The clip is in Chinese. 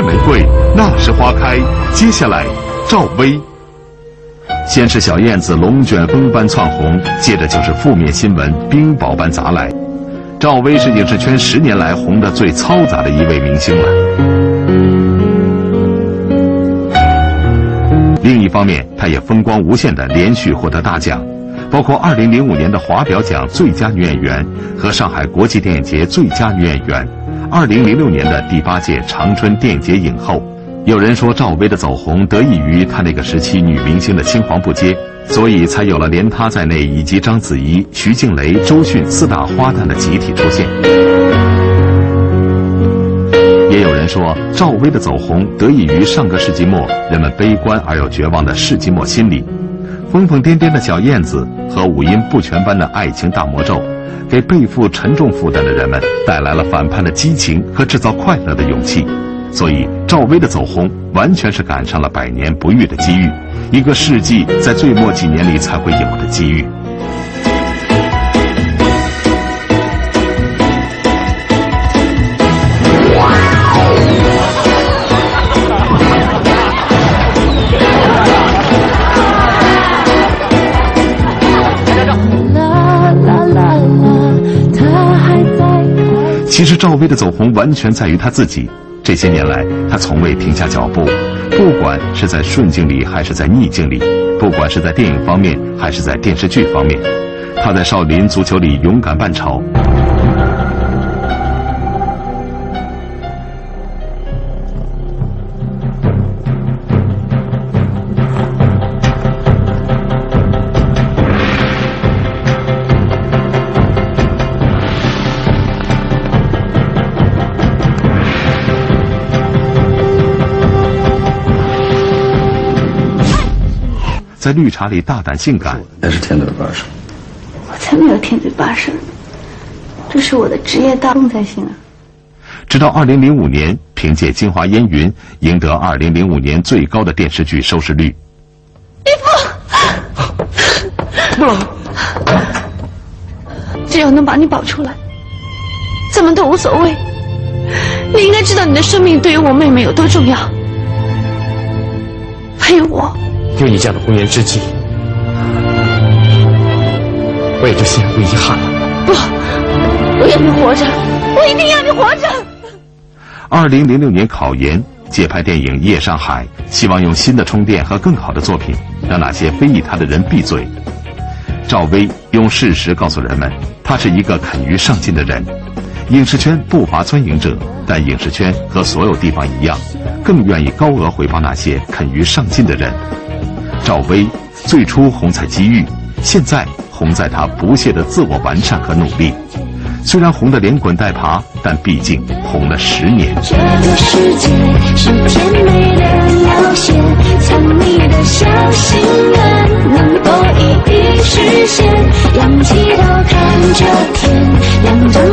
是玫瑰，那时花开。接下来，赵薇。先是小燕子龙卷风般窜红，接着就是负面新闻冰雹般砸来。赵薇是影视圈十年来红的最嘈杂的一位明星了。另一方面，她也风光无限的连续获得大奖。包括2005年的华表奖最佳女演员和上海国际电影节最佳女演员，2006年的第八届长春电影节影后。有人说赵薇的走红得益于她那个时期女明星的青黄不接，所以才有了连她在内以及章子怡、徐静蕾、周迅四大花旦的集体出现。也有人说赵薇的走红得益于上个世纪末人们悲观而又绝望的世纪末心理。疯疯癫癫的小燕子和五音不全般的爱情大魔咒，给背负沉重负担的人们带来了反叛的激情和制造快乐的勇气。所以，赵薇的走红完全是赶上了百年不遇的机遇，一个世纪在最末几年里才会有的机遇。其实赵薇的走红完全在于她自己。这些年来，她从未停下脚步，不管是在顺境里还是在逆境里，不管是在电影方面还是在电视剧方面，她在少林足球里勇敢扮丑。在绿茶里大胆性感，那是天嘴八舌。我才没有天嘴八舌，这是我的职业大众才行啊。直到二零零五年，凭借《京华烟云》赢得二零零五年最高的电视剧收视率。义父，不老，只要能把你保出来，怎么都无所谓。你应该知道你的生命对于我妹妹有多重要，还有我。有你这样的红颜知己，我也就心有遗憾了。不，我要你活着，我一定要你活着。二零零六年考研接拍电影《夜上海》，希望用新的充电和更好的作品，让那些非议他的人闭嘴。赵薇用事实告诉人们，她是一个肯于上进的人。影视圈不乏钻营者，但影视圈和所有地方一样，更愿意高额回报那些肯于上进的人。赵薇，最初红在机遇，现在红在她不懈的自我完善和努力。虽然红的连滚带爬，但毕竟红了十年。这个世界是甜美的冒险，藏匿的小心愿能够一一实现。仰起头看着天，仰着。